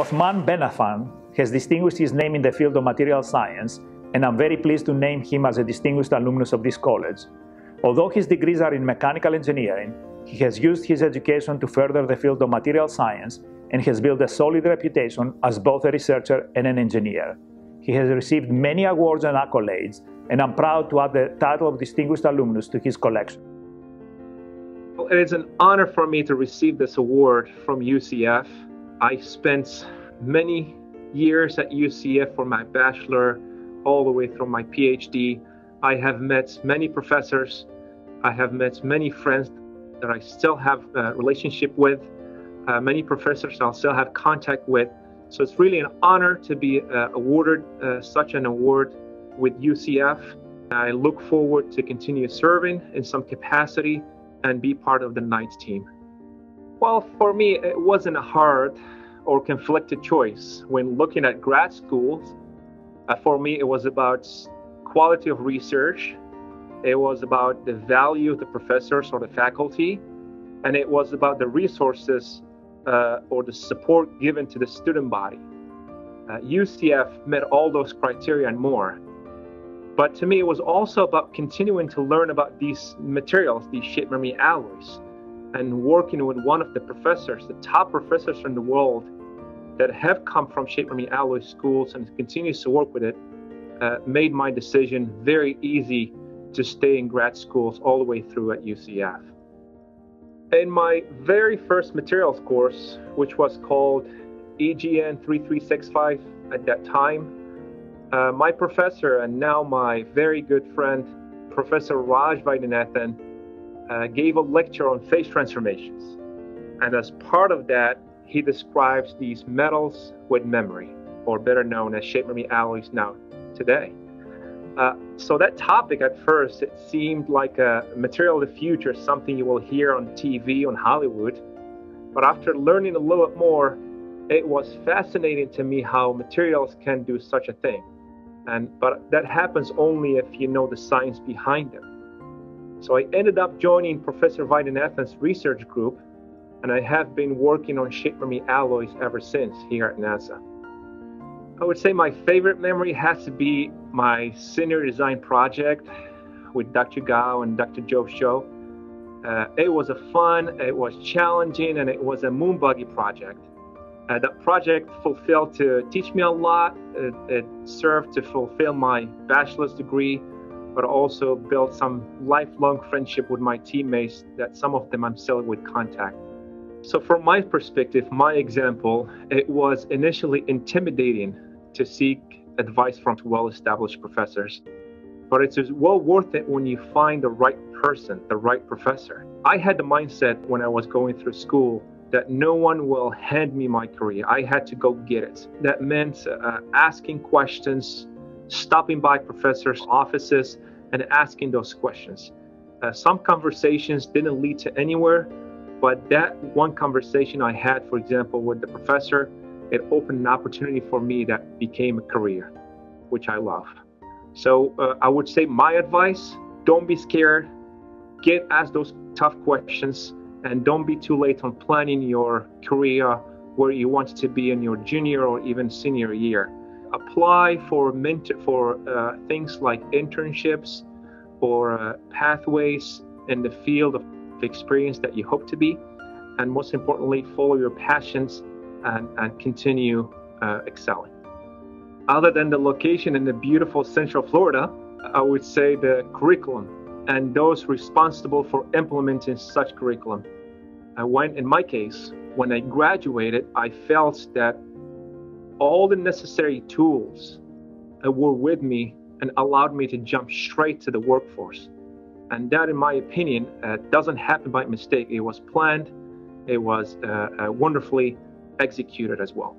Othmane Benafan has distinguished his name in the field of material science, and I'm very pleased to name him as a distinguished alumnus of this college. Although his degrees are in mechanical engineering, he has used his education to further the field of material science and has built a solid reputation as both a researcher and an engineer. He has received many awards and accolades, and I'm proud to add the title of Distinguished Alumnus to his collection. It is an honor for me to receive this award from UCF. I spent many years at UCF for my bachelor, all the way through my PhD. I have met many professors. I have met many friends that I still have a relationship with. Uh, many professors I'll still have contact with. So it's really an honor to be uh, awarded uh, such an award with UCF. I look forward to continue serving in some capacity and be part of the Knights team. Well, for me, it wasn't hard or conflicted choice. When looking at grad schools, uh, for me, it was about quality of research, it was about the value of the professors or the faculty, and it was about the resources uh, or the support given to the student body. Uh, UCF met all those criteria and more. But to me, it was also about continuing to learn about these materials, these shape memory alloys, and working with one of the professors, the top professors in the world that have come from shape memory alloy schools and continues to work with it, uh, made my decision very easy to stay in grad schools all the way through at UCF. In my very first materials course, which was called EGN 3365 at that time, uh, my professor and now my very good friend, Professor Raj Vaidyanathan, uh, gave a lecture on phase transformations. And as part of that, he describes these metals with memory, or better known as shape memory alloys now today. Uh, so that topic at first, it seemed like a material of the future, something you will hear on TV, on Hollywood. But after learning a little bit more, it was fascinating to me how materials can do such a thing. And but that happens only if you know the science behind them. So I ended up joining Professor Vaidyanathan's research group, and I have been working on shape memory alloys ever since here at NASA. I would say my favorite memory has to be my senior design project with Dr. Gao and Dr. Joe Show. Uh, it was a fun, it was challenging, and it was a moon buggy project. Uh, that project fulfilled to teach me a lot. It, it, served to fulfill my bachelor's degree, but also build some lifelong friendship with my teammates that some of them I'm still with contact. So from my perspective, my example, it was initially intimidating to seek advice from well-established professors. But it's well worth it when you find the right person, the right professor. I had the mindset when I was going through school that no one will hand me my career. I had to go get it. That meant uh, asking questions, stopping by professors' offices, and asking those questions. Uh, some conversations didn't lead to anywhere, but that one conversation I had, for example, with the professor, it opened an opportunity for me that became a career, which I love. So uh, I would say my advice: don't be scared. Get asked those tough questions, and don't be too late on planning your career where you want to be in your junior or even senior year. Apply for mentor for uh, things like internships or uh, pathways in the field of experience that you hope to be, and most importantly, follow your passions and, and continue uh, excelling. Other than the location in the beautiful Central Florida, I would say the curriculum and those responsible for implementing such curriculum. I went, in my case, when I graduated, I felt that all the necessary tools that were with me and allowed me to jump straight to the workforce. And that, in my opinion, uh, doesn't happen by mistake. It was planned, it was uh, uh, wonderfully executed as well.